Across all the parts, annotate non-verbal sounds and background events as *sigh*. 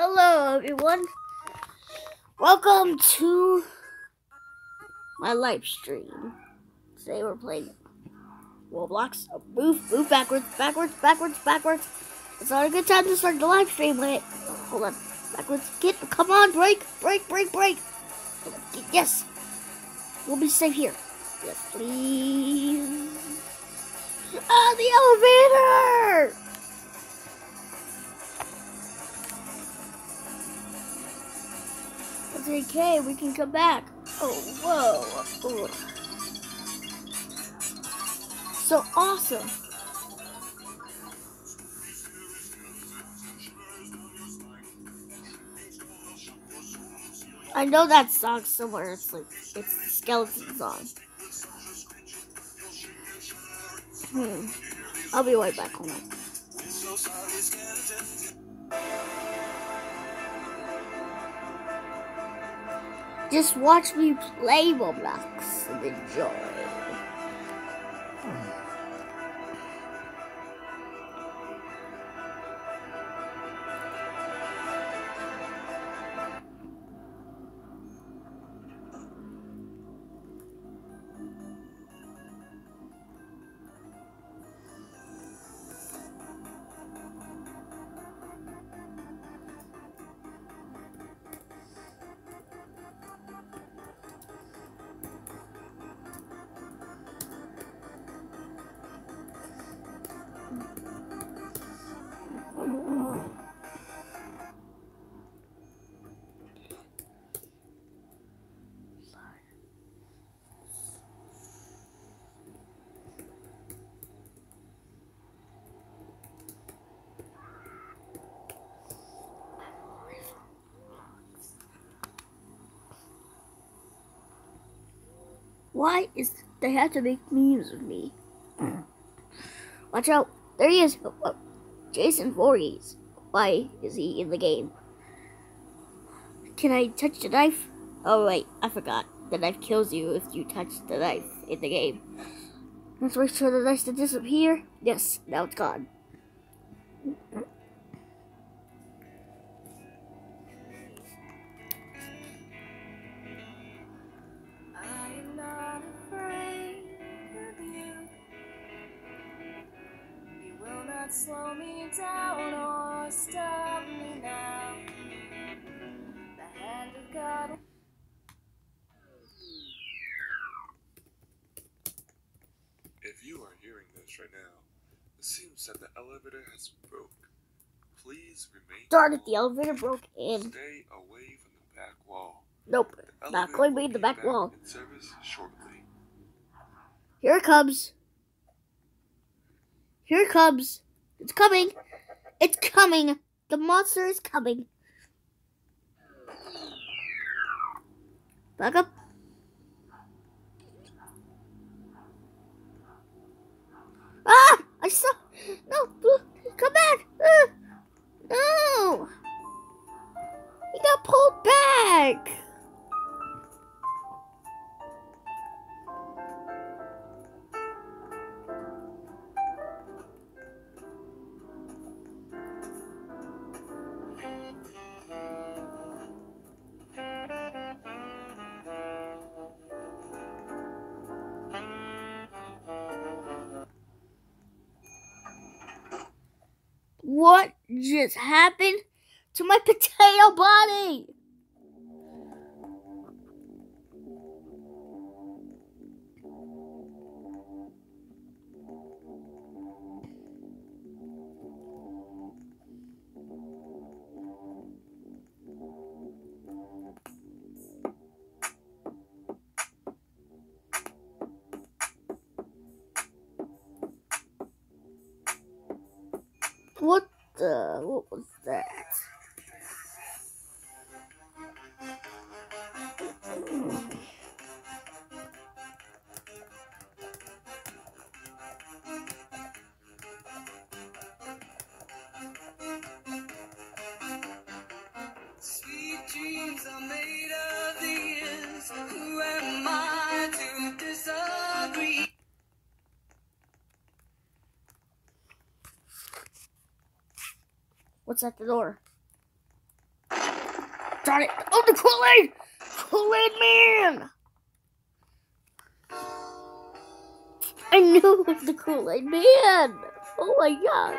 Hello, everyone. Welcome to my live stream. Today we're playing Roblox. Oh, move, move backwards, backwards, backwards, backwards. It's not a good time to start the live stream. Wait, hold on. Backwards. Get, come on, break, break, break, break. Yes. We'll be safe here. Yes, please. Ah, the elevator! It's okay, we can come back. Oh, whoa. Ooh. So awesome. I know that song somewhere. It's like it's the skeleton song. Hmm. I'll be right back. On. Just watch me play Roblox and enjoy. Why is they have to make memes of me? *clears throat* Watch out! There he is. Oh, oh. Jason Voorhees. Why is he in the game? Can I touch the knife? Oh wait, I forgot. The knife kills you if you touch the knife in the game. Let's wait for the knife to disappear. Yes, now it's gone. Slow me down or stop me now. The hand of God. If you are hearing this right now, it seems that the elevator has broke. Please remain. Darn it, the elevator broke in. Stay away from the back wall. Nope, not going to be in the be back wall. In service shortly. Here it comes. Here it comes. It's coming. It's coming. The monster is coming. Back up. Ah! I saw. No, come back. Ah, no. He got pulled back. What just happened to my *laughs* potato body? What What was that? What's at the door? Darn it! Oh, the Kool Aid! Kool Aid Man! I knew it was the Kool Aid Man! Oh my god!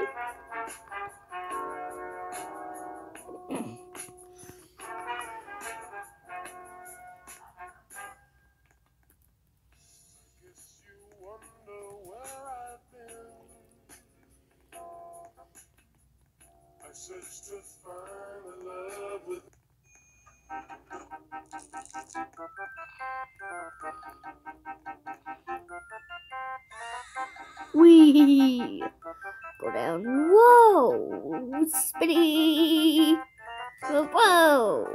I searched to find a love with. Go down. Whoa! Spinny! Whoa!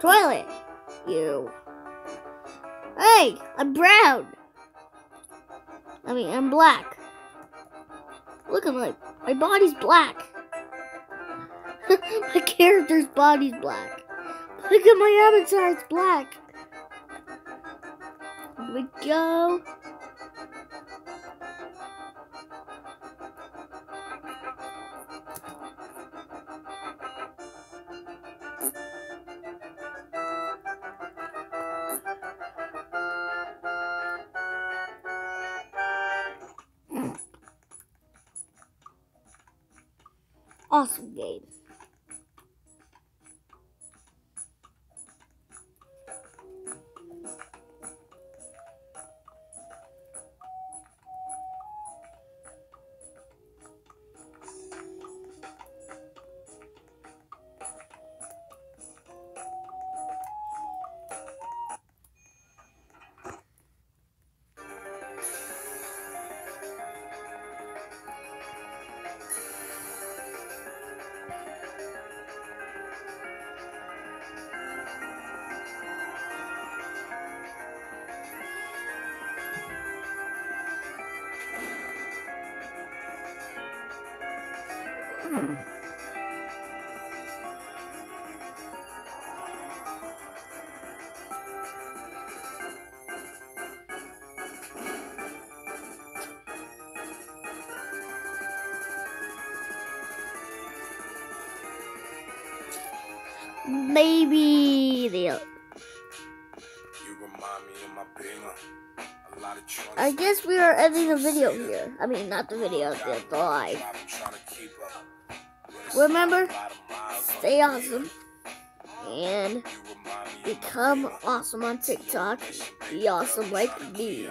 Toilet! You. Hey! I'm brown! I mean, I'm black. Look at my my body's black. *laughs* my character's body's black. Look at my avatar, it's black. Here we go. Awesome game. Maybe the. I guess we are ending the video here. I mean, not the video, the, the live. Remember, stay awesome and become awesome on TikTok. Be awesome like me.